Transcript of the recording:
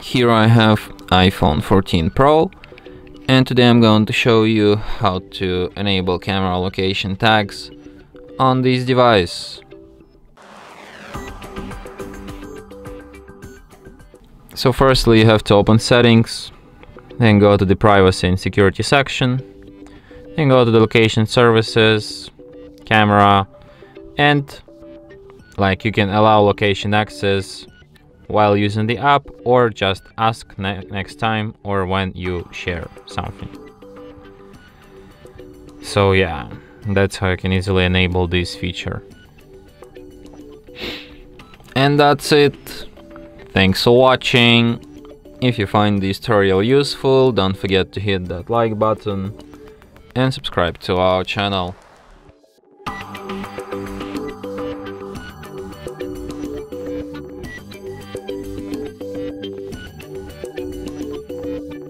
Here I have iPhone 14 Pro and today I'm going to show you how to enable camera location tags on this device. So firstly you have to open settings, then go to the privacy and security section, then go to the location services, camera, and like you can allow location access while using the app or just ask ne next time or when you share something. So yeah, that's how you can easily enable this feature. And that's it. Thanks for watching. If you find this tutorial useful, don't forget to hit that like button and subscribe to our channel.